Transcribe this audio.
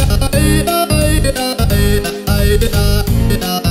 da da da da